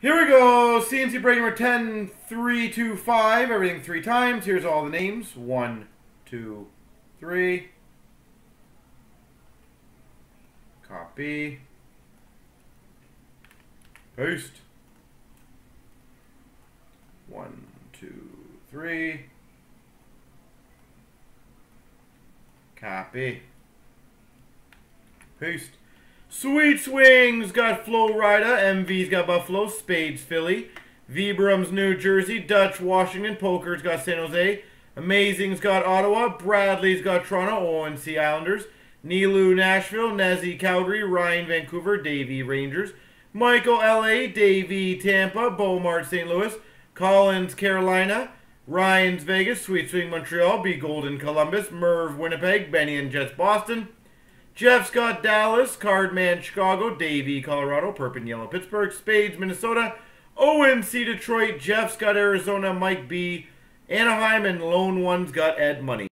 Here we go. CNC break number 10, 3, 2, 5. Everything three times. Here's all the names. One, two, three. Copy. Paste. One, two, three. Copy. Paste. Sweet Swings got Florida. MV's got Buffalo. Spades Philly. Vibrams New Jersey. Dutch Washington. Poker's got San Jose. Amazing's got Ottawa. Bradley's got Toronto. ONC Islanders. Nilu Nashville. Nezzy Calgary. Ryan Vancouver. Davey Rangers. Michael LA. Davey Tampa. Beaumart St. Louis. Collins Carolina. Ryan's Vegas. Sweet Swing Montreal. B Golden Columbus. Merv Winnipeg. Benny and Jets Boston. Jeff Scott Dallas, Cardman Chicago, Davey Colorado, Purpin Yellow Pittsburgh, Spades Minnesota, ONC Detroit, Jeff Scott Arizona, Mike B, Anaheim, and Lone One's got Edmonton.